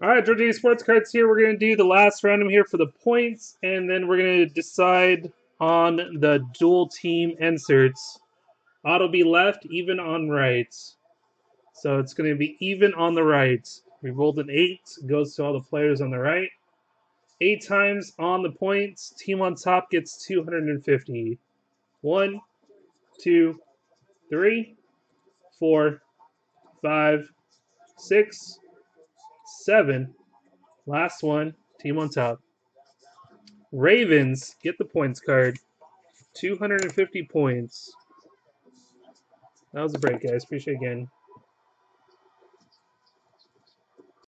All right, GV Sports Cards here. We're going to do the last random here for the points, and then we're going to decide on the dual team inserts. Auto be left, even on right. So it's going to be even on the right. We rolled an 8, goes to all the players on the right. 8 times on the points. Team on top gets 250. 1, 2, 3, 4, 5, 6, 7. Last one, team on top. Ravens get the points card. 250 points. That was a break, guys. Appreciate it again.